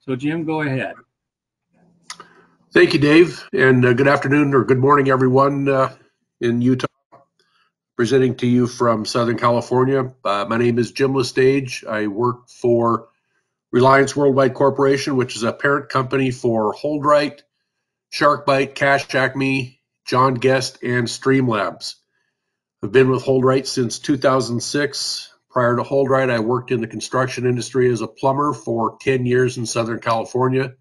So Jim, go ahead. Thank you, Dave, and uh, good afternoon or good morning, everyone uh, in Utah. Presenting to you from Southern California. Uh, my name is Jim Lestage. I work for Reliance Worldwide Corporation, which is a parent company for HoldRite, SharkBite, Cash John Guest, and Streamlabs. I've been with HoldRite since 2006. Prior to HoldRite, I worked in the construction industry as a plumber for 10 years in Southern California,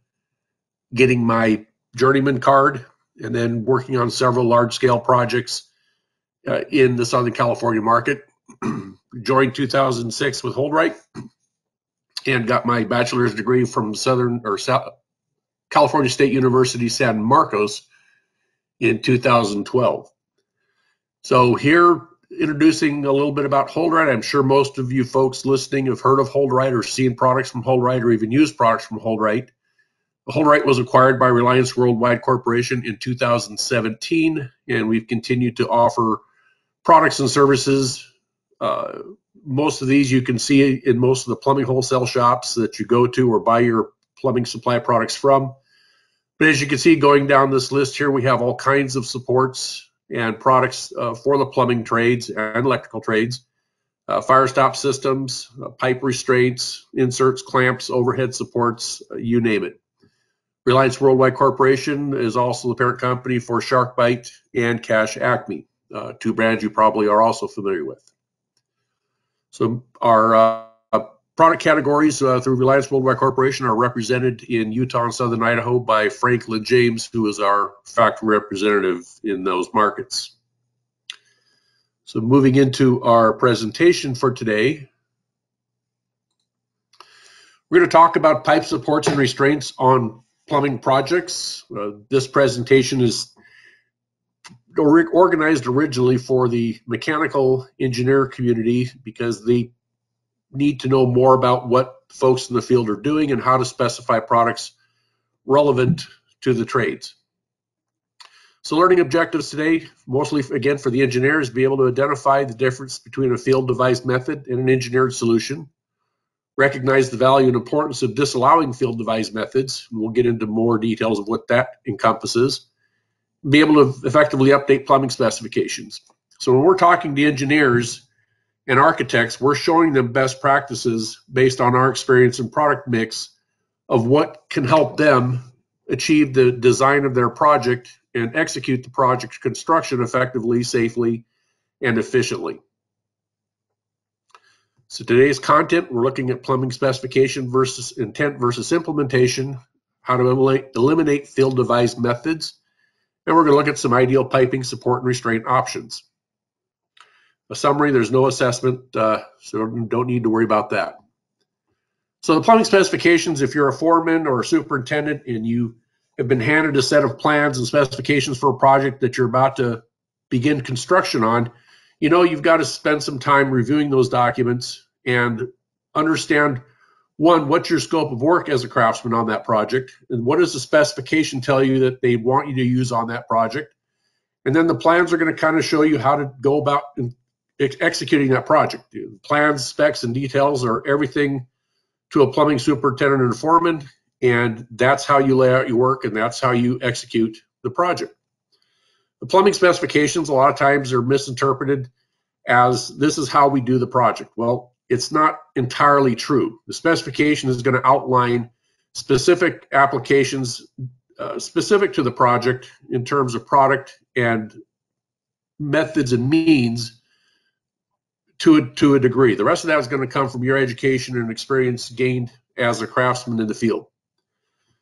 getting my journeyman card and then working on several large scale projects uh, in the Southern California market. Joined 2006 with HoldRite and got my bachelor's degree from Southern or South California State University San Marcos in 2012. So here introducing a little bit about HoldRite. I'm sure most of you folks listening have heard of HoldRite or seen products from HoldRite or even used products from HoldRite. HoldRite was acquired by Reliance Worldwide Corporation in 2017, and we've continued to offer products and services. Uh, most of these you can see in most of the plumbing wholesale shops that you go to or buy your plumbing supply products from. But as you can see, going down this list here, we have all kinds of supports and products uh, for the plumbing trades and electrical trades. Uh, fire stop systems, uh, pipe restraints, inserts, clamps, overhead supports, uh, you name it. Reliance Worldwide Corporation is also the parent company for SharkBite and Cash Acme, uh, two brands you probably are also familiar with. So our uh, product categories uh, through Reliance Worldwide Corporation are represented in Utah and Southern Idaho by Franklin James, who is our factory representative in those markets. So moving into our presentation for today, we're going to talk about pipe supports and restraints on plumbing projects. Uh, this presentation is or organized originally for the mechanical engineer community because they need to know more about what folks in the field are doing and how to specify products relevant to the trades. So learning objectives today, mostly again for the engineers, be able to identify the difference between a field devised method and an engineered solution, recognize the value and importance of disallowing field devised methods. We'll get into more details of what that encompasses. Be able to effectively update plumbing specifications. So when we're talking to engineers and architects, we're showing them best practices based on our experience and product mix of what can help them achieve the design of their project and execute the project construction effectively, safely, and efficiently. So today's content, we're looking at plumbing specification versus intent versus implementation, how to eliminate field devised methods, and we're going to look at some ideal piping support and restraint options. A summary, there's no assessment, uh, so don't need to worry about that. So the plumbing specifications, if you're a foreman or a superintendent and you have been handed a set of plans and specifications for a project that you're about to begin construction on, you know you've got to spend some time reviewing those documents and understand one what's your scope of work as a craftsman on that project and what does the specification tell you that they want you to use on that project and then the plans are going to kind of show you how to go about executing that project plans specs and details are everything to a plumbing superintendent and foreman and that's how you lay out your work and that's how you execute the project the plumbing specifications, a lot of times, are misinterpreted as this is how we do the project. Well, it's not entirely true. The specification is going to outline specific applications uh, specific to the project in terms of product and methods and means to a, to a degree. The rest of that is going to come from your education and experience gained as a craftsman in the field.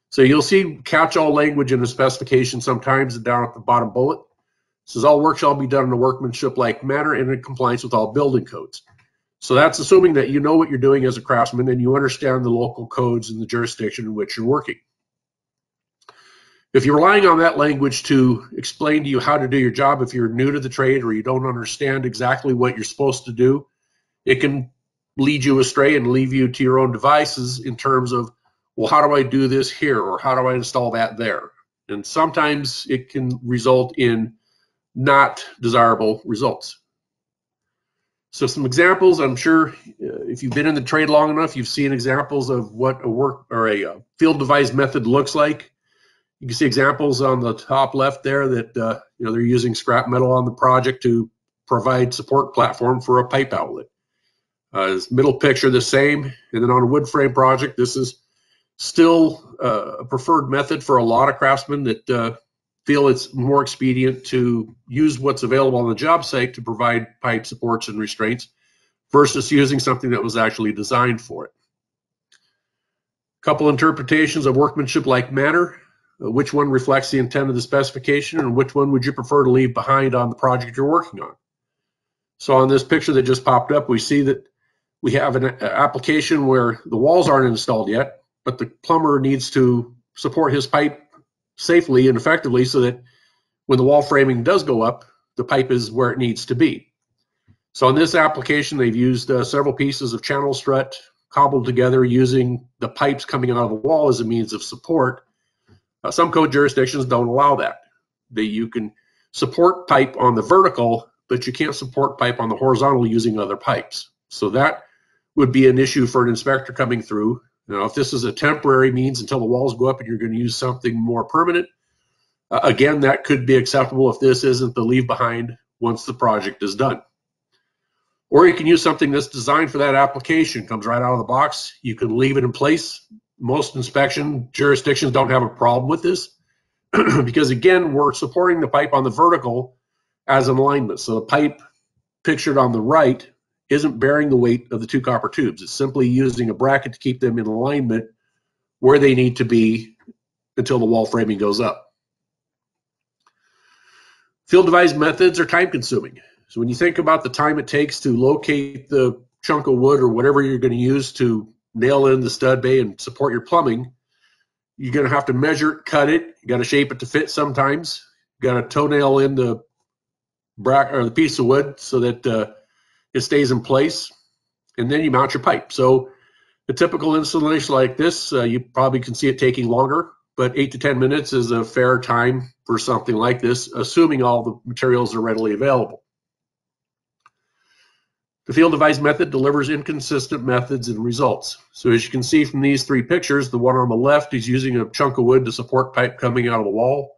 So you'll see catch-all language in the specification sometimes down at the bottom bullet. It says all work shall be done in a workmanship-like manner and in compliance with all building codes. So that's assuming that you know what you're doing as a craftsman and you understand the local codes and the jurisdiction in which you're working. If you're relying on that language to explain to you how to do your job, if you're new to the trade or you don't understand exactly what you're supposed to do, it can lead you astray and leave you to your own devices in terms of, well, how do I do this here or how do I install that there? And sometimes it can result in not desirable results. So some examples, I'm sure uh, if you've been in the trade long enough, you've seen examples of what a work or a uh, field device method looks like. You can see examples on the top left there that uh, you know they're using scrap metal on the project to provide support platform for a pipe outlet. Uh, this middle picture the same, and then on a wood frame project, this is still uh, a preferred method for a lot of craftsmen that uh, feel it's more expedient to use what's available on the job site to provide pipe supports and restraints versus using something that was actually designed for it. Couple interpretations of workmanship-like manner. Uh, which one reflects the intent of the specification and which one would you prefer to leave behind on the project you're working on? So on this picture that just popped up, we see that we have an application where the walls aren't installed yet, but the plumber needs to support his pipe safely and effectively so that when the wall framing does go up, the pipe is where it needs to be. So in this application, they've used uh, several pieces of channel strut cobbled together using the pipes coming out of the wall as a means of support. Uh, some code jurisdictions don't allow that. They, you can support pipe on the vertical, but you can't support pipe on the horizontal using other pipes. So that would be an issue for an inspector coming through now, if this is a temporary means until the walls go up and you're going to use something more permanent, uh, again, that could be acceptable if this isn't the leave behind once the project is done. Or you can use something that's designed for that application, comes right out of the box. You can leave it in place. Most inspection jurisdictions don't have a problem with this because again, we're supporting the pipe on the vertical as an alignment. So the pipe pictured on the right isn't bearing the weight of the two copper tubes. It's simply using a bracket to keep them in alignment where they need to be until the wall framing goes up. Field device methods are time consuming. So when you think about the time it takes to locate the chunk of wood or whatever you're going to use to nail in the stud bay and support your plumbing, you're going to have to measure it, cut it, you got to shape it to fit sometimes. You got to toenail in the bra- or the piece of wood so that uh, it stays in place, and then you mount your pipe. So a typical installation like this, uh, you probably can see it taking longer, but eight to 10 minutes is a fair time for something like this, assuming all the materials are readily available. The field device method delivers inconsistent methods and results. So as you can see from these three pictures, the one on the left is using a chunk of wood to support pipe coming out of the wall.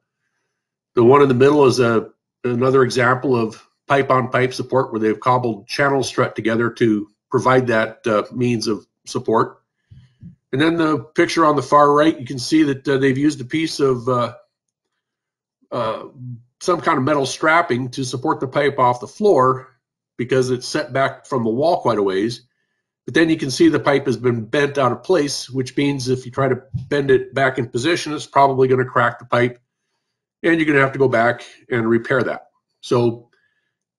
The one in the middle is a, another example of pipe on pipe support where they've cobbled channel strut together to provide that uh, means of support. And then the picture on the far right, you can see that uh, they've used a piece of uh, uh, some kind of metal strapping to support the pipe off the floor because it's set back from the wall quite a ways. But then you can see the pipe has been bent out of place, which means if you try to bend it back in position, it's probably going to crack the pipe and you're going to have to go back and repair that. So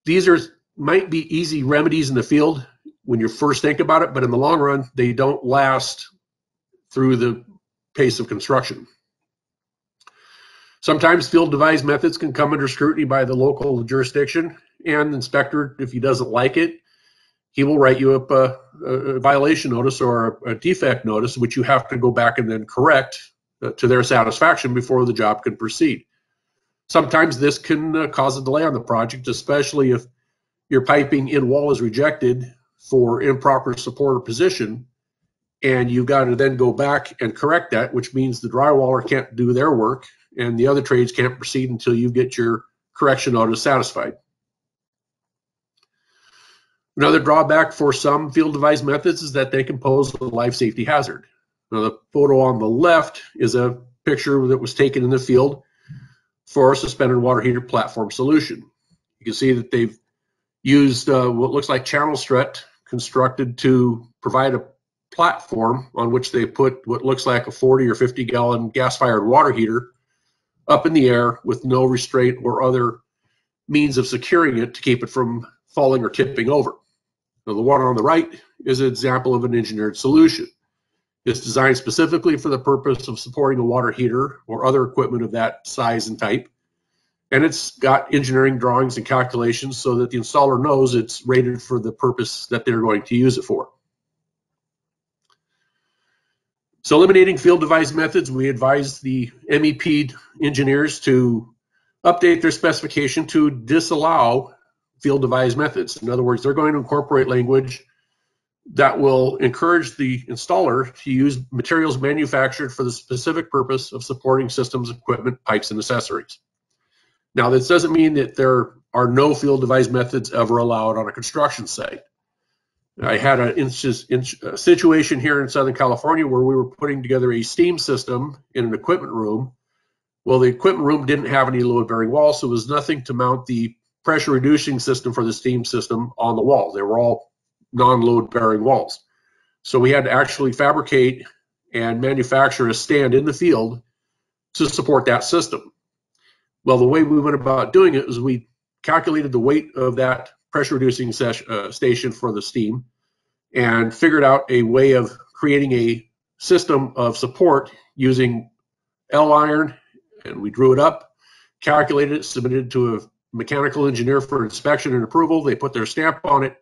these are might be easy remedies in the field when you first think about it, but in the long run, they don't last through the pace of construction. Sometimes field devised methods can come under scrutiny by the local jurisdiction and inspector, if he doesn't like it, he will write you up a, a violation notice or a, a, defect notice, which you have to go back and then correct uh, to their satisfaction before the job can proceed. Sometimes this can uh, cause a delay on the project, especially if your piping in wall is rejected for improper support or position, and you've got to then go back and correct that, which means the drywaller can't do their work, and the other trades can't proceed until you get your correction notice satisfied. Another drawback for some field device methods is that they can pose a life safety hazard. Now, the photo on the left is a picture that was taken in the field for a suspended water heater platform solution. You can see that they've used uh, what looks like channel strut constructed to provide a platform on which they put what looks like a 40 or 50 gallon gas fired water heater up in the air with no restraint or other means of securing it to keep it from falling or tipping over. Now, the one on the right is an example of an engineered solution. It's designed specifically for the purpose of supporting a water heater or other equipment of that size and type. And it's got engineering drawings and calculations so that the installer knows it's rated for the purpose that they're going to use it for. So eliminating field device methods, we advise the MEP engineers to update their specification to disallow field devised methods. In other words, they're going to incorporate language that will encourage the installer to use materials manufactured for the specific purpose of supporting systems, equipment, pipes, and accessories. Now, this doesn't mean that there are no field devised methods ever allowed on a construction site. I had a, situation here in Southern California where we were putting together a steam system in an equipment room. Well, the equipment room didn't have any load bearing walls, so there was nothing to mount the pressure reducing system for the steam system on the wall. They were all non-load bearing walls. So we had to actually fabricate and manufacture a stand in the field to support that system. Well, the way we went about doing it was we calculated the weight of that pressure reducing uh, station for the steam and figured out a way of creating a system of support using L iron and we drew it up, calculated it, submitted it to a mechanical engineer for inspection and approval. They put their stamp on it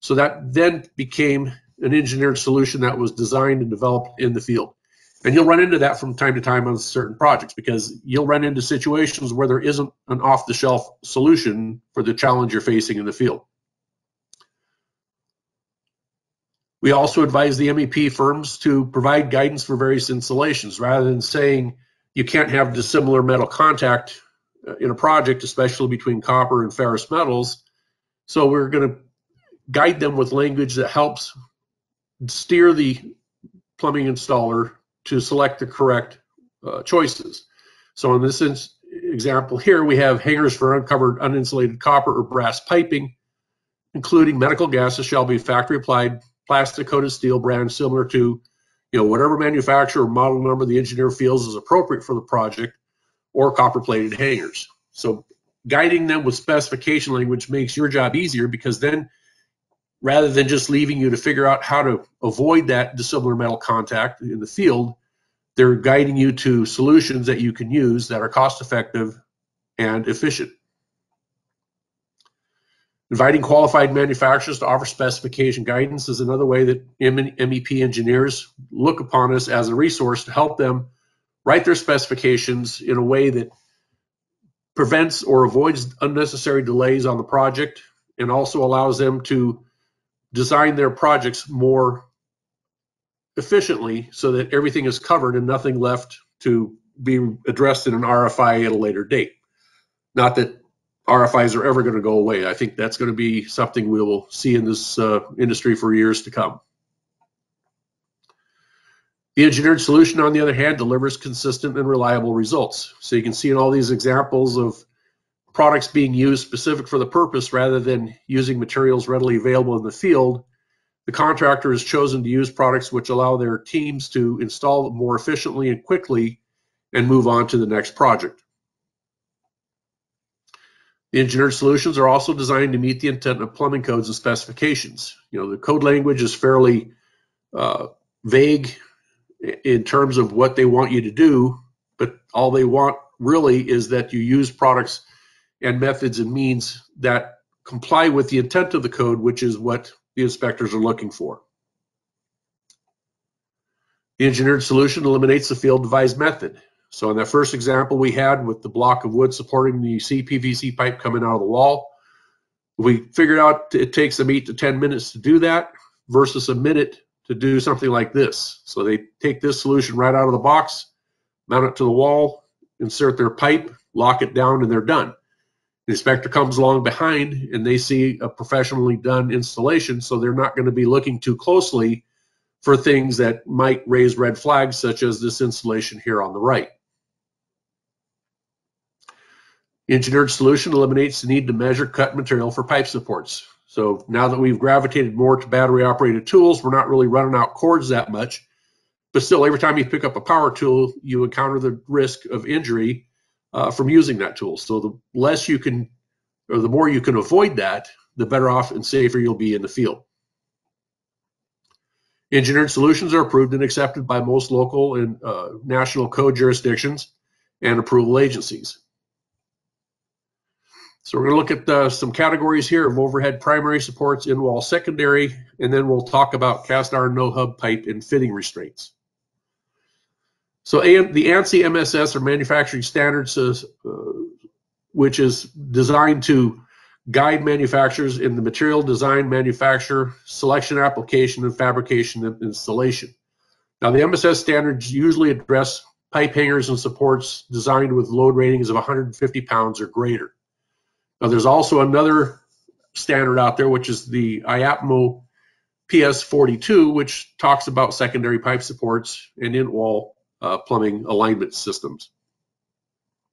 so that then became an engineered solution that was designed and developed in the field. And you'll run into that from time to time on certain projects because you'll run into situations where there isn't an off the shelf solution for the challenge you're facing in the field. We also advise the MEP firms to provide guidance for various installations rather than saying you can't have dissimilar metal contact in a project, especially between copper and ferrous metals. So we're going to guide them with language that helps steer the plumbing installer to select the correct uh, choices. So in this example here, we have hangers for uncovered uninsulated copper or brass piping, including medical gases shall be factory applied plastic coated steel brand similar to you know whatever manufacturer model number the engineer feels is appropriate for the project or copper plated hangers. So guiding them with specification language makes your job easier because then rather than just leaving you to figure out how to avoid that dissimilar metal contact in the field, they're guiding you to solutions that you can use that are cost effective and efficient. Inviting qualified manufacturers to offer specification guidance is another way that MEP engineers look upon us as a resource to help them write their specifications in a way that prevents or avoids unnecessary delays on the project and also allows them to design their projects more efficiently so that everything is covered and nothing left to be addressed in an RFI at a later date. Not that RFIs are ever going to go away. I think that's going to be something we will see in this uh, industry for years to come. The engineered solution, on the other hand, delivers consistent and reliable results. So you can see in all these examples of products being used specific for the purpose rather than using materials readily available in the field, the contractor has chosen to use products which allow their teams to install more efficiently and quickly and move on to the next project. The engineered solutions are also designed to meet the intent of plumbing codes and specifications. You know, the code language is fairly uh, vague in terms of what they want you to do, but all they want really is that you use products and methods and means that comply with the intent of the code, which is what the inspectors are looking for. The engineered solution eliminates the field devised method. So in that first example we had with the block of wood supporting the CPVC pipe coming out of the wall, we figured out it takes them eight to 10 minutes to do that versus a minute to do something like this. So they take this solution right out of the box, mount it to the wall, insert their pipe, lock it down, and they're done. The inspector comes along behind and they see a professionally done installation, so they're not going to be looking too closely for things that might raise red flags, such as this installation here on the right. Engineered solution eliminates the need to measure cut material for pipe supports. So now that we've gravitated more to battery operated tools, we're not really running out cords that much. But still, every time you pick up a power tool, you encounter the risk of injury uh, from using that tool. So the less you can, or the more you can avoid that, the better off and safer you'll be in the field. Engineered solutions are approved and accepted by most local and uh, national code jurisdictions and approval agencies. So we're going to look at uh, some categories here of overhead primary supports, in-wall secondary, and then we'll talk about cast iron no-hub pipe and fitting restraints. So the ANSI MSS are manufacturing standards, uh, which is designed to guide manufacturers in the material design, manufacture, selection, application, and fabrication and installation. Now, the MSS standards usually address pipe hangers and supports designed with load ratings of 150 pounds or greater. Now, there's also another standard out there, which is the IAPMO PS42, which talks about secondary pipe supports and in-wall uh, plumbing alignment systems.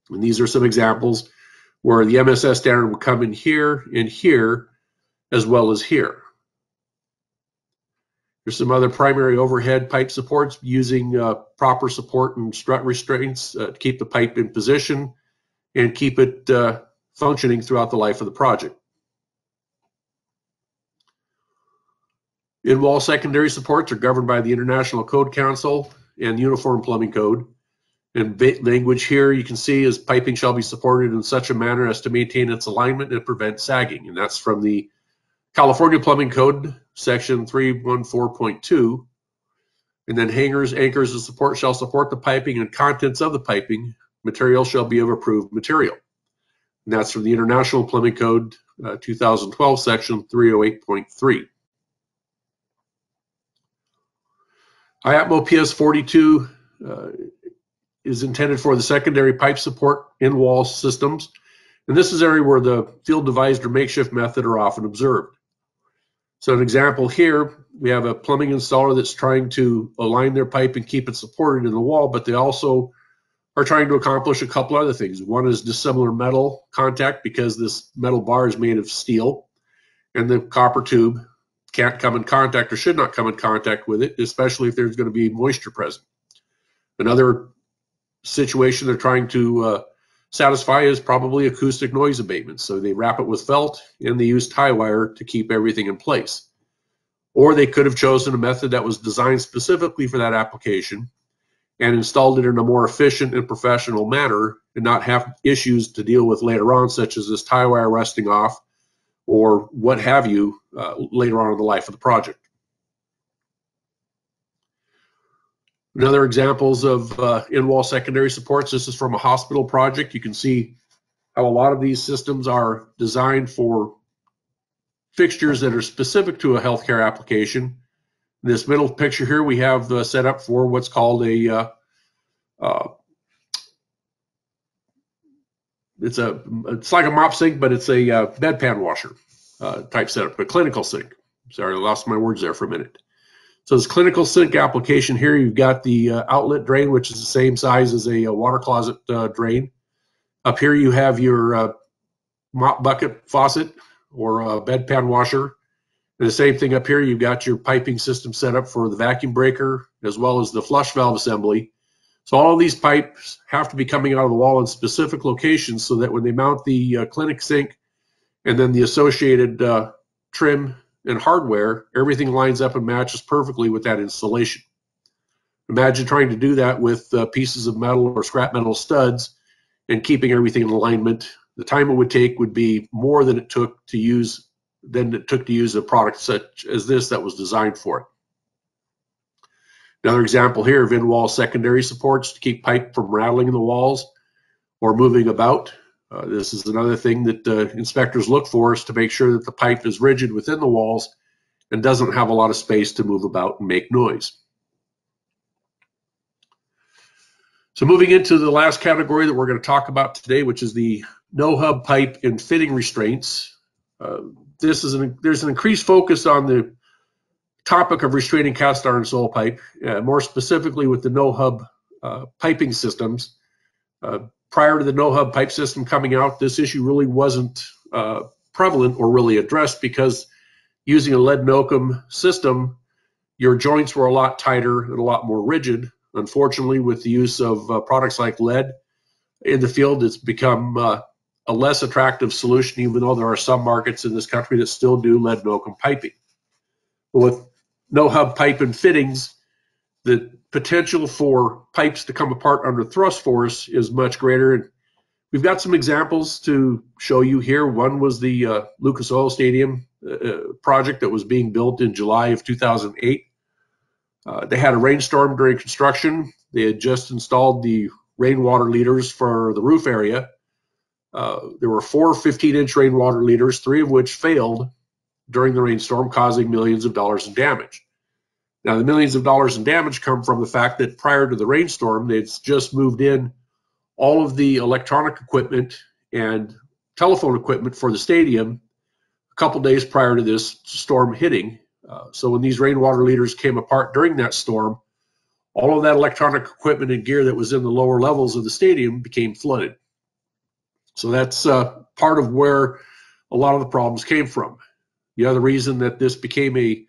And these are some examples where the MSS standard will come in here and here, as well as here. There's some other primary overhead pipe supports using uh, proper support and strut restraints uh, to keep the pipe in position and keep it uh, functioning throughout the life of the project. In-wall secondary supports are governed by the International Code Council and Uniform Plumbing Code. And language here you can see is piping shall be supported in such a manner as to maintain its alignment and prevent sagging. And that's from the California Plumbing Code, section 314.2. And then hangers, anchors, and support shall support the piping and contents of the piping. Material shall be of approved material. And that's from the International Plumbing Code, uh, 2012, section 308.3. IAPMO PS42 uh, is intended for the secondary pipe support in wall systems. And this is area where the field devised or makeshift method are often observed. So an example here, we have a plumbing installer that's trying to align their pipe and keep it supported in the wall, but they also are trying to accomplish a couple other things. One is dissimilar metal contact because this metal bar is made of steel and the copper tube can't come in contact or should not come in contact with it, especially if there's going to be moisture present. Another situation they're trying to uh, satisfy is probably acoustic noise abatement. So they wrap it with felt and they use tie wire to keep everything in place. Or they could have chosen a method that was designed specifically for that application and installed it in a more efficient and professional manner and not have issues to deal with later on, such as this tie wire rusting off or what have you uh, later on in the life of the project. Another examples of uh, in-wall secondary supports. This is from a hospital project. You can see how a lot of these systems are designed for fixtures that are specific to a healthcare application. This middle picture here, we have uh, set up for what's called a uh, uh, it's a it's like a mop sink, but it's a uh, bedpan washer uh, type setup, a clinical sink. Sorry, I lost my words there for a minute. So this clinical sink application here, you've got the uh, outlet drain, which is the same size as a, a water closet uh, drain. Up here you have your uh, mop bucket faucet or a bedpan washer. The same thing up here, you've got your piping system set up for the vacuum breaker as well as the flush valve assembly. So all these pipes have to be coming out of the wall in specific locations so that when they mount the uh, clinic sink and then the associated uh, trim and hardware, everything lines up and matches perfectly with that installation. Imagine trying to do that with uh, pieces of metal or scrap metal studs and keeping everything in alignment. The time it would take would be more than it took to use than it took to use a product such as this that was designed for it. Another example here of in-wall secondary supports to keep pipe from rattling in the walls or moving about. Uh, this is another thing that uh, inspectors look for is to make sure that the pipe is rigid within the walls and doesn't have a lot of space to move about and make noise. So moving into the last category that we're going to talk about today, which is the no-hub pipe and fitting restraints. Uh, this is an, there's an increased focus on the topic of restraining cast iron soil pipe, uh, more specifically with the no-hub uh, piping systems. Uh, prior to the no-hub pipe system coming out, this issue really wasn't uh, prevalent or really addressed because using a lead and system, your joints were a lot tighter and a lot more rigid. Unfortunately, with the use of uh, products like lead in the field, it's become a less attractive solution, even though there are some markets in this country that still do lead milk and piping. But with no-hub pipe and fittings, the potential for pipes to come apart under thrust force is much greater. And we've got some examples to show you here. One was the uh, Lucas Oil Stadium uh, uh, project that was being built in July of 2008. Uh, they had a rainstorm during construction. They had just installed the rainwater leaders for the roof area. Uh, there were four 15 inch rainwater leaders, three of which failed during the rainstorm, causing millions of dollars in damage. Now, the millions of dollars in damage come from the fact that prior to the rainstorm, they'd just moved in all of the electronic equipment and telephone equipment for the stadium a couple days prior to this storm hitting. Uh, so when these rainwater leaders came apart during that storm, all of that electronic equipment and gear that was in the lower levels of the stadium became flooded. So that's uh, part of where a lot of the problems came from. The other reason that this became a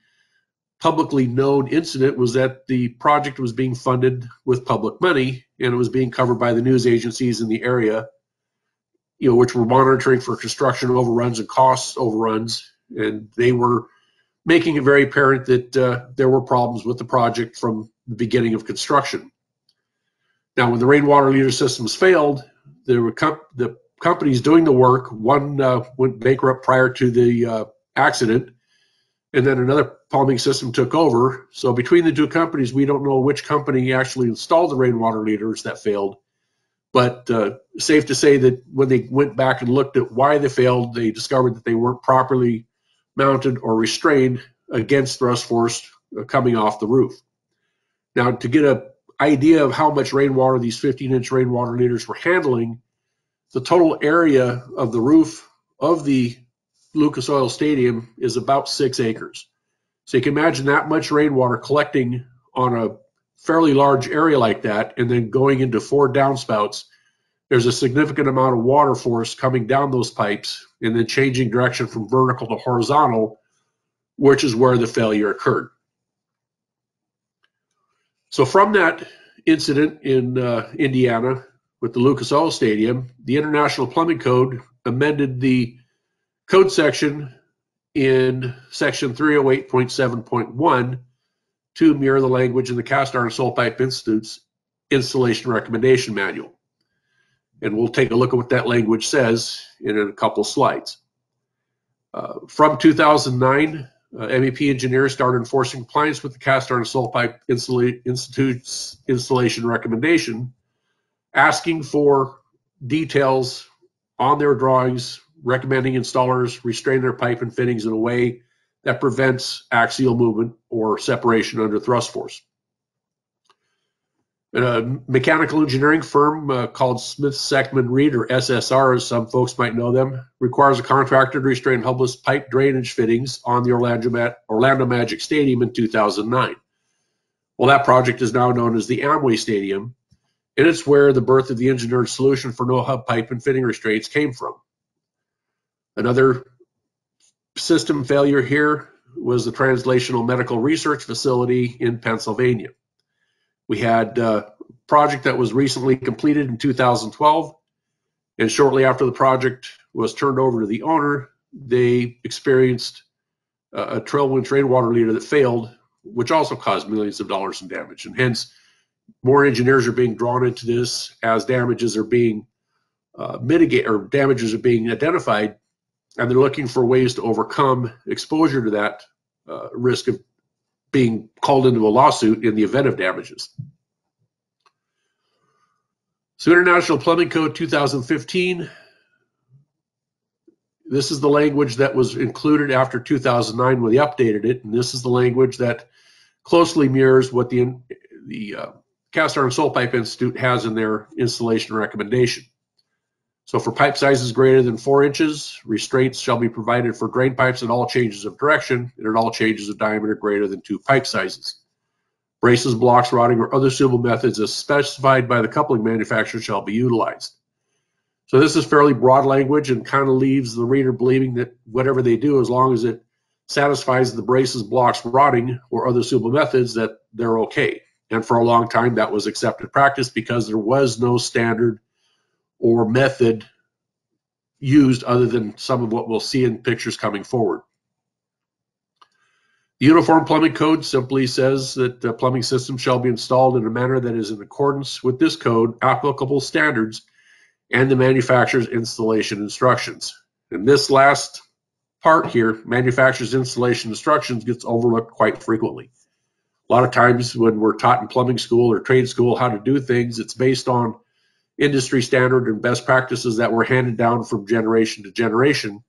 publicly known incident was that the project was being funded with public money and it was being covered by the news agencies in the area, you know, which were monitoring for construction overruns and cost overruns. And they were making it very apparent that uh, there were problems with the project from the beginning of construction. Now, when the rainwater leader systems failed, there were the companies doing the work. One uh, went bankrupt prior to the uh, accident, and then another plumbing system took over. So between the two companies, we don't know which company actually installed the rainwater leaders that failed. But uh, safe to say that when they went back and looked at why they failed, they discovered that they weren't properly mounted or restrained against thrust force uh, coming off the roof. Now, to get an idea of how much rainwater these 15 inch rainwater leaders were handling, the total area of the roof of the Lucas Oil Stadium is about six acres. So you can imagine that much rainwater collecting on a fairly large area like that and then going into four downspouts. There's a significant amount of water force coming down those pipes and then changing direction from vertical to horizontal, which is where the failure occurred. So from that incident in uh, Indiana with the Lucas Oil Stadium, the International Plumbing Code amended the code section in section 308.7.1 to mirror the language in the Cast Iron Soil Pipe Institute's installation recommendation manual. And we'll take a look at what that language says in a couple slides. Uh, from 2009, uh, MEP engineers started enforcing compliance with the Cast Iron Soil Pipe Institute's installation recommendation, asking for details on their drawings recommending installers restrain their pipe and fittings in a way that prevents axial movement or separation under thrust force. A mechanical engineering firm uh, called Smith Seckman Reed, or SSR, as some folks might know them, requires a contractor to restrain hubless pipe drainage fittings on the Orlando, Orlando Magic Stadium in 2009. Well, that project is now known as the Amway Stadium, and it's where the birth of the engineered solution for no hub pipe and fitting restraints came from. Another system failure here was the Translational Medical Research Facility in Pennsylvania. We had a project that was recently completed in 2012, and shortly after the project was turned over to the owner, they experienced a, a trail winch rainwater leader that failed, which also caused millions of dollars in damage. And hence, more engineers are being drawn into this as damages are being uh, mitigated or damages are being identified and they're looking for ways to overcome exposure to that uh, risk of being called into a lawsuit in the event of damages. So International Plumbing Code 2015, this is the language that was included after 2009 when they updated it, and this is the language that closely mirrors what the, the uh, Cast Iron Soil Pipe Institute has in their installation recommendation. So for pipe sizes greater than four inches, restraints shall be provided for drain pipes in all changes of direction and in all changes of diameter greater than two pipe sizes. Braces, blocks, rodding, or other suitable methods as specified by the coupling manufacturer shall be utilized. So this is fairly broad language and kind of leaves the reader believing that whatever they do, as long as it satisfies the braces, blocks, rodding, or other suitable methods, that they're okay. And for a long time, that was accepted practice because there was no standard or method used other than some of what we'll see in pictures coming forward. The Uniform Plumbing Code simply says that the plumbing system shall be installed in a manner that is in accordance with this code, applicable standards, and the manufacturer's installation instructions. And this last part here, manufacturer's installation instructions, gets overlooked quite frequently. A lot of times when we're taught in plumbing school or trade school how to do things, it's based on industry standard and best practices that were handed down from generation to generation.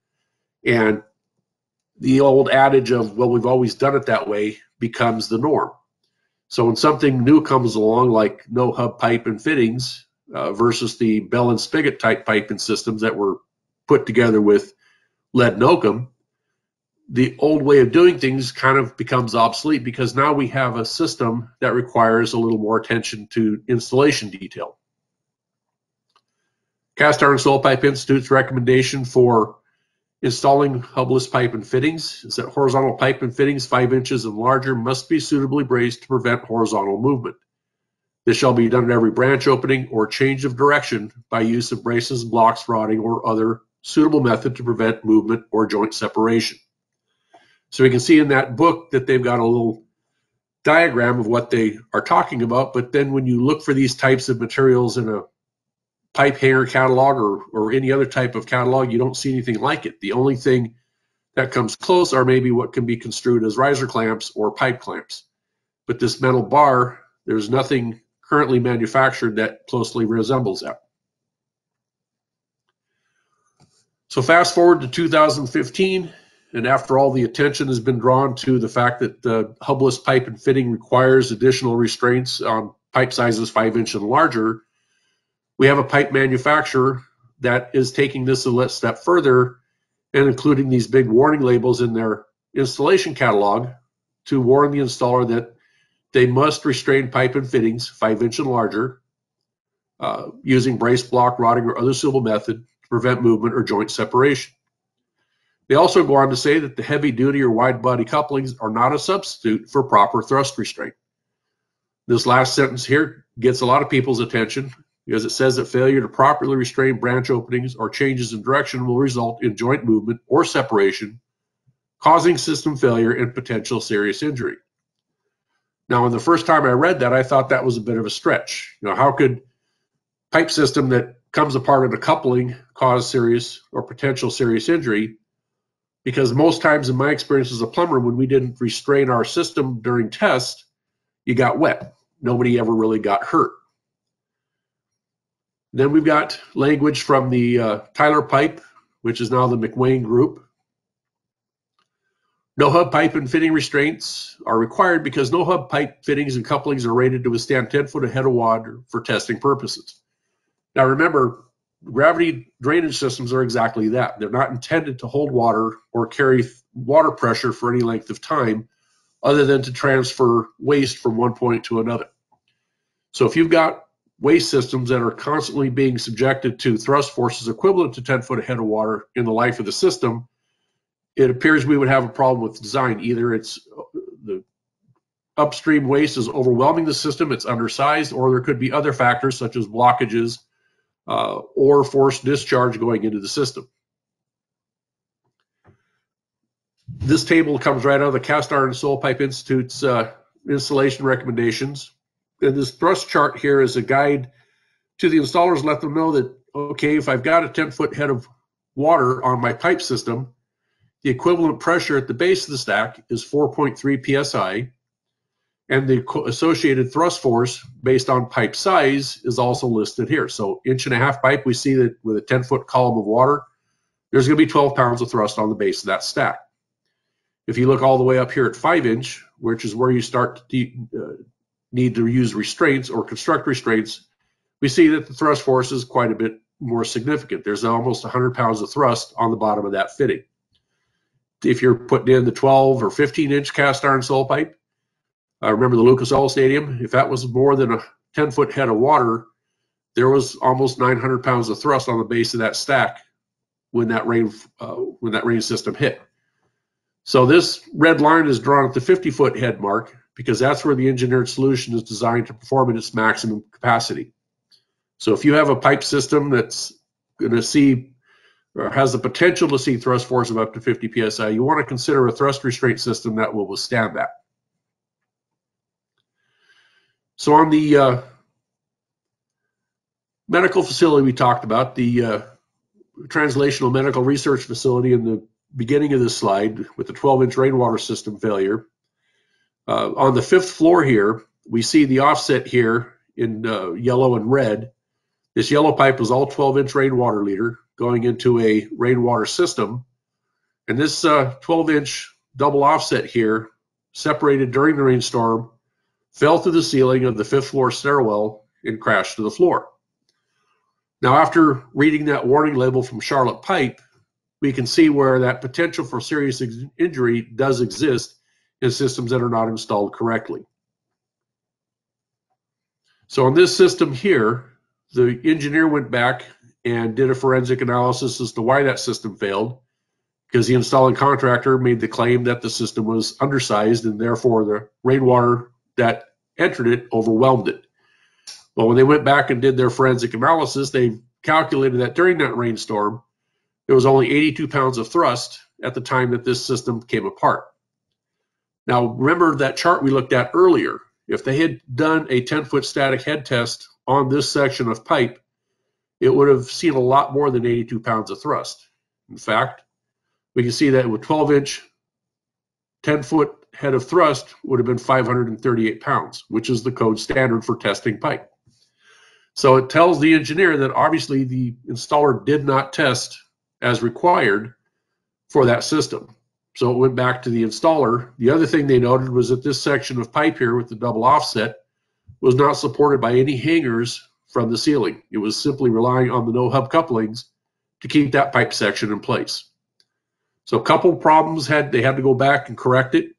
And the old adage of, well, we've always done it that way becomes the norm. So when something new comes along, like no hub pipe and fittings uh, versus the bell and spigot type piping systems that were put together with lead and oakum, the old way of doing things kind of becomes obsolete because now we have a system that requires a little more attention to installation detail. Cast Iron Pipe Institute's recommendation for installing hubless pipe and fittings is that horizontal pipe and fittings five inches and larger must be suitably braced to prevent horizontal movement. This shall be done at every branch opening or change of direction by use of braces, blocks, rodding, or other suitable method to prevent movement or joint separation. So we can see in that book that they've got a little diagram of what they are talking about, but then when you look for these types of materials in a pipe hanger catalog or, or any other type of catalog, you don't see anything like it. The only thing that comes close are maybe what can be construed as riser clamps or pipe clamps. But this metal bar, there's nothing currently manufactured that closely resembles that. So fast forward to 2015, and after all the attention has been drawn to the fact that the hubless pipe and fitting requires additional restraints on pipe sizes five inch and larger, we have a pipe manufacturer that is taking this a step further and including these big warning labels in their installation catalog to warn the installer that they must restrain pipe and fittings five inch and larger uh, using brace block, rodding, or other suitable method to prevent movement or joint separation. They also go on to say that the heavy duty or wide body couplings are not a substitute for proper thrust restraint. This last sentence here gets a lot of people's attention because it says that failure to properly restrain branch openings or changes in direction will result in joint movement or separation, causing system failure and potential serious injury. Now, when the first time I read that, I thought that was a bit of a stretch. You know, how could pipe system that comes apart in a coupling cause serious or potential serious injury? Because most times in my experience as a plumber, when we didn't restrain our system during test, you got wet. Nobody ever really got hurt. Then we've got language from the uh, Tyler Pipe, which is now the McWane Group. No hub pipe and fitting restraints are required because no hub pipe fittings and couplings are rated to withstand 10 foot ahead of water for testing purposes. Now remember, gravity drainage systems are exactly that. They're not intended to hold water or carry water pressure for any length of time other than to transfer waste from one point to another. So if you've got waste systems that are constantly being subjected to thrust forces equivalent to 10 foot ahead of water in the life of the system, it appears we would have a problem with design. Either it's uh, the upstream waste is overwhelming the system, it's undersized, or there could be other factors such as blockages uh, or forced discharge going into the system. This table comes right out of the Cast Iron Soil Pipe Institute's uh, installation recommendations and this thrust chart here is a guide to the installers, let them know that, okay, if I've got a 10 foot head of water on my pipe system, the equivalent pressure at the base of the stack is 4.3 psi, and the associated thrust force based on pipe size is also listed here. So inch and a half pipe, we see that with a 10 foot column of water, there's going to be 12 pounds of thrust on the base of that stack. If you look all the way up here at five inch, which is where you start to uh, need to use restraints or construct restraints, we see that the thrust force is quite a bit more significant. There's almost 100 pounds of thrust on the bottom of that fitting. If you're putting in the 12 or 15 inch cast iron soil pipe, uh, remember the Lucas Oil Stadium, if that was more than a 10 foot head of water, there was almost 900 pounds of thrust on the base of that stack when that rain uh, when that rain system hit. So this red line is drawn at the 50 foot head mark, because that's where the engineered solution is designed to perform at its maximum capacity. So if you have a pipe system that's going to see or has the potential to see thrust force of up to 50 psi, you want to consider a thrust restraint system that will withstand that. So on the uh, medical facility we talked about, the uh, translational medical research facility in the beginning of this slide with the 12-inch rainwater system failure, uh, on the fifth floor here, we see the offset here in uh, yellow and red. This yellow pipe is all 12 inch rainwater leader going into a rainwater system. And this uh, 12 inch double offset here, separated during the rainstorm, fell through the ceiling of the fifth floor stairwell and crashed to the floor. Now, after reading that warning label from Charlotte Pipe, we can see where that potential for serious injury does exist in systems that are not installed correctly. So on this system here, the engineer went back and did a forensic analysis as to why that system failed because the installing contractor made the claim that the system was undersized and therefore the rainwater that entered it overwhelmed it. Well, when they went back and did their forensic analysis, they calculated that during that rainstorm, there was only 82 pounds of thrust at the time that this system came apart. Now, remember that chart we looked at earlier. If they had done a 10 foot static head test on this section of pipe, it would have seen a lot more than 82 pounds of thrust. In fact, we can see that with 12 inch, 10 foot head of thrust would have been 538 pounds, which is the code standard for testing pipe. So it tells the engineer that obviously the installer did not test as required for that system. So it went back to the installer. The other thing they noted was that this section of pipe here with the double offset was not supported by any hangers from the ceiling. It was simply relying on the no hub couplings to keep that pipe section in place. So a couple problems had they had to go back and correct it.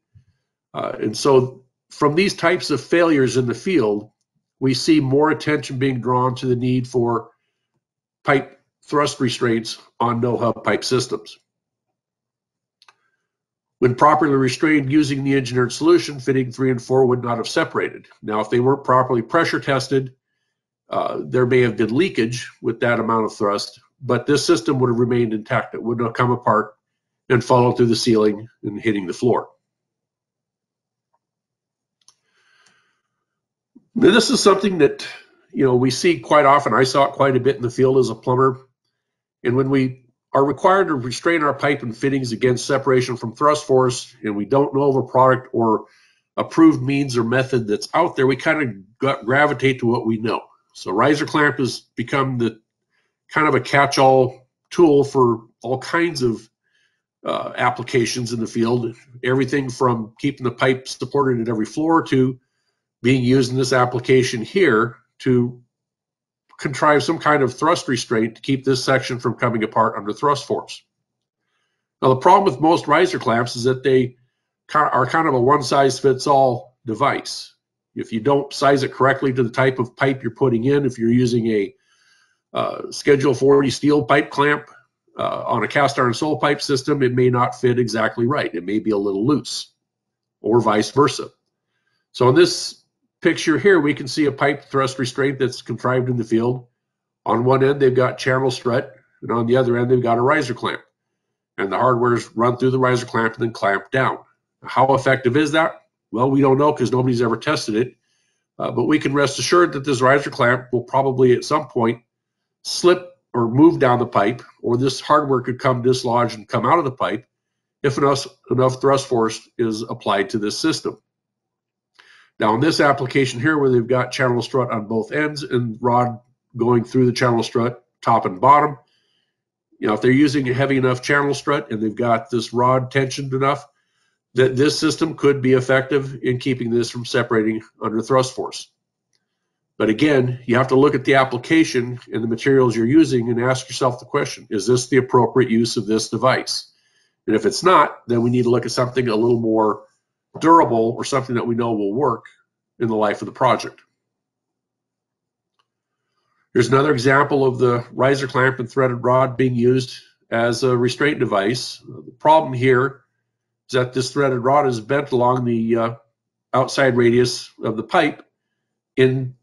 Uh, and so from these types of failures in the field, we see more attention being drawn to the need for pipe thrust restraints on no hub pipe systems. When properly restrained using the engineered solution, fitting three and four would not have separated. Now, if they weren't properly pressure tested, uh, there may have been leakage with that amount of thrust, but this system would have remained intact. It wouldn't have come apart and fallen through the ceiling and hitting the floor. This is something that you know we see quite often. I saw it quite a bit in the field as a plumber. And when we are required to restrain our pipe and fittings against separation from thrust force, and we don't know of a product or approved means or method that's out there, we kind of gravitate to what we know. So riser clamp has become the kind of a catch-all tool for all kinds of uh, applications in the field. Everything from keeping the pipe supported at every floor to being used in this application here to contrive some kind of thrust restraint to keep this section from coming apart under thrust force. Now, the problem with most riser clamps is that they are kind of a one size fits all device. If you don't size it correctly to the type of pipe you're putting in, if you're using a uh, Schedule 40 steel pipe clamp uh, on a cast iron soil pipe system, it may not fit exactly right. It may be a little loose, or vice versa. So in this picture here, we can see a pipe thrust restraint that's contrived in the field. On one end, they've got channel strut, and on the other end, they've got a riser clamp. And the hardware is run through the riser clamp and then clamped down. How effective is that? Well, we don't know because nobody's ever tested it. Uh, but we can rest assured that this riser clamp will probably at some point slip or move down the pipe, or this hardware could come dislodged and come out of the pipe if enough, enough thrust force is applied to this system. Now in this application here where they've got channel strut on both ends and rod going through the channel strut top and bottom, you know, if they're using a heavy enough channel strut and they've got this rod tensioned enough, that this system could be effective in keeping this from separating under thrust force. But again, you have to look at the application and the materials you're using and ask yourself the question, is this the appropriate use of this device? And if it's not, then we need to look at something a little more durable or something that we know will work in the life of the project. Here's another example of the riser clamp and threaded rod being used as a restraint device. The problem here is that this threaded rod is bent along the uh, outside radius of the pipe in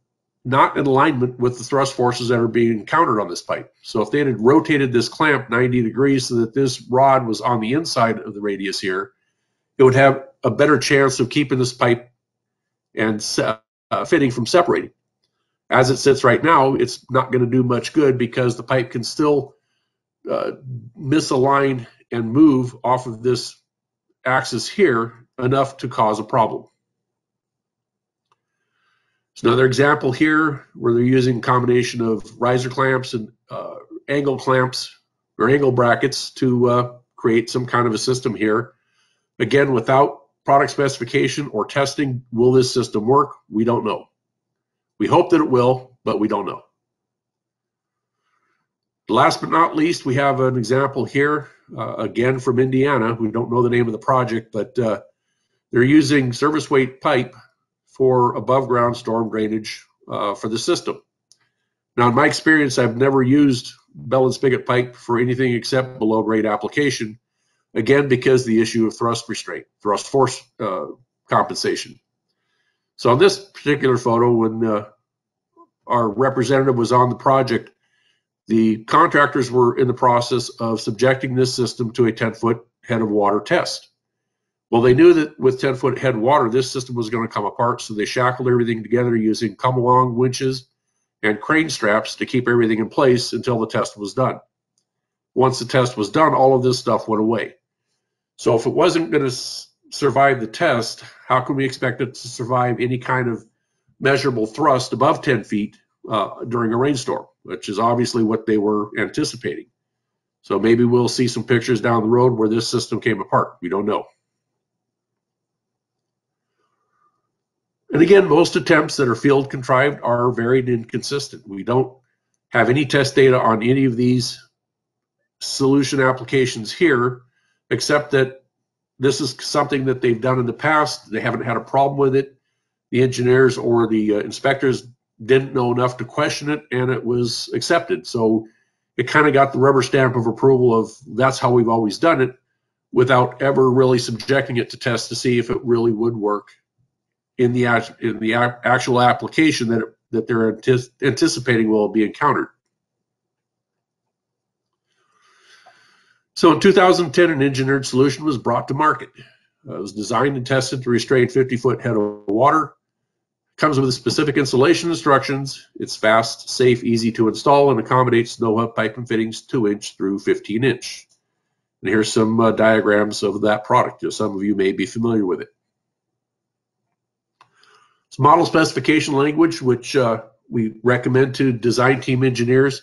not in alignment with the thrust forces that are being encountered on this pipe. So if they had rotated this clamp 90 degrees so that this rod was on the inside of the radius here, it would have a better chance of keeping this pipe and uh, fitting from separating. As it sits right now, it's not going to do much good because the pipe can still uh, misalign and move off of this axis here enough to cause a problem. There's another example here where they're using a combination of riser clamps and uh, angle clamps or angle brackets to uh, create some kind of a system here. Again, without product specification or testing, will this system work? We don't know. We hope that it will, but we don't know. Last but not least, we have an example here, uh, again from Indiana. We don't know the name of the project, but uh, they're using service weight pipe for above ground storm drainage uh, for the system. Now, in my experience, I've never used bell and spigot pipe for anything except below grade application, again, because the issue of thrust restraint, thrust force uh, compensation. So on this particular photo, when uh, our representative was on the project, the contractors were in the process of subjecting this system to a 10 foot head of water test. Well, they knew that with 10 foot head water, this system was going to come apart. So they shackled everything together using come along winches and crane straps to keep everything in place until the test was done. Once the test was done, all of this stuff went away. So if it wasn't going to survive the test, how can we expect it to survive any kind of measurable thrust above 10 feet uh, during a rainstorm, which is obviously what they were anticipating. So maybe we'll see some pictures down the road where this system came apart. We don't know. And again, most attempts that are field contrived are very inconsistent. We don't have any test data on any of these solution applications here, except that this is something that they've done in the past. They haven't had a problem with it. The engineers or the uh, inspectors didn't know enough to question it and it was accepted. So it kind of got the rubber stamp of approval of that's how we've always done it without ever really subjecting it to test to see if it really would work in the in the actual application that that they're anticipating will be encountered. So in 2010, an engineered solution was brought to market. Uh, it was designed and tested to restrain 50 foot head of water Comes with specific installation instructions. It's fast, safe, easy to install, and accommodates no pipe and fittings 2 inch through 15 inch. And here's some uh, diagrams of that product. some of you may be familiar with it. It's model specification language, which uh, we recommend to design team engineers.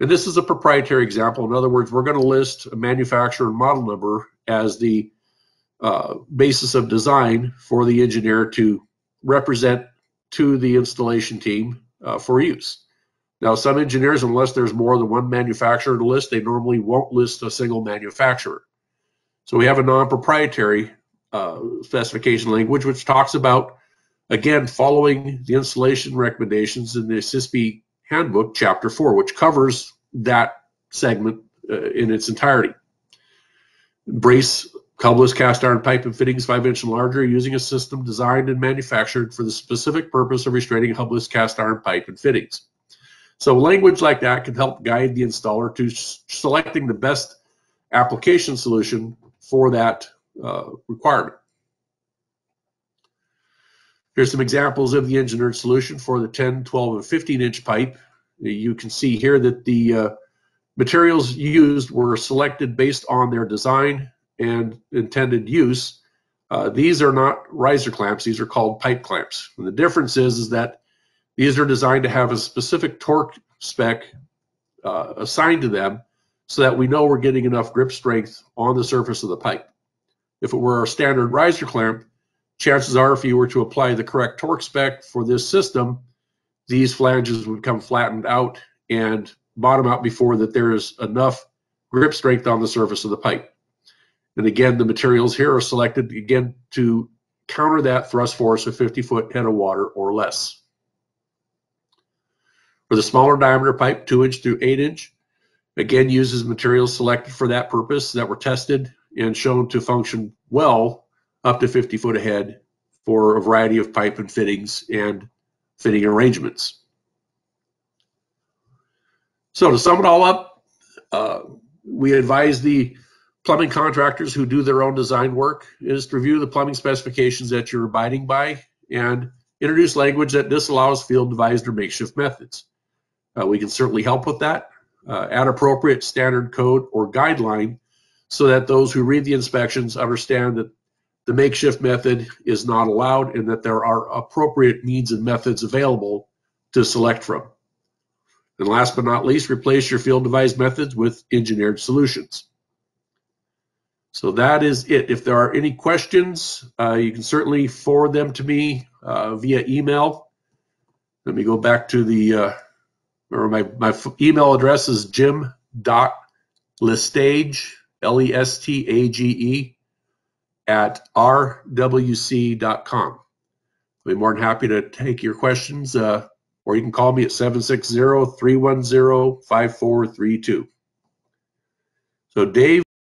And this is a proprietary example. In other words, we're going to list a manufacturer and model number as the uh, basis of design for the engineer to represent to the installation team uh, for use. Now, some engineers, unless there's more than one manufacturer to list, they normally won't list a single manufacturer. So we have a non-proprietary uh, specification language which talks about, again, following the installation recommendations in the CISPI handbook, chapter four, which covers that segment uh, in its entirety. Brace Hubless cast iron pipe and fittings 5 inch and larger using a system designed and manufactured for the specific purpose of restraining hubless cast iron pipe and fittings. So language like that can help guide the installer to selecting the best application solution for that uh, requirement. Here's some examples of the engineered solution for the 10, 12, and 15 inch pipe. You can see here that the uh, materials used were selected based on their design, and intended use. Uh, these are not riser clamps, these are called pipe clamps. And the difference is, is that these are designed to have a specific torque spec uh, assigned to them so that we know we're getting enough grip strength on the surface of the pipe. If it were a standard riser clamp, chances are if you were to apply the correct torque spec for this system, these flanges would come flattened out and bottom out before that there is enough grip strength on the surface of the pipe. And again, the materials here are selected again to counter that thrust force of 50 foot head of water or less. For the smaller diameter pipe, 2 inch through 8 inch, again uses materials selected for that purpose that were tested and shown to function well up to 50 foot ahead for a variety of pipe and fittings and fitting arrangements. So to sum it all up, uh, we advise the plumbing contractors who do their own design work is to review the plumbing specifications that you're abiding by and introduce language that disallows field devised or makeshift methods. Uh, we can certainly help with that. Uh, add appropriate standard code or guideline so that those who read the inspections understand that the makeshift method is not allowed and that there are appropriate means and methods available to select from. And last but not least, replace your field devised methods with engineered solutions. So that is it. If there are any questions, uh, you can certainly forward them to me uh, via email. Let me go back to the, uh, or my, my email address is jim.lestage, L-E-S-T-A-G-E, at rwc.com. I'll be more than happy to take your questions, uh, or you can call me at 760 310 5432. So, Dave,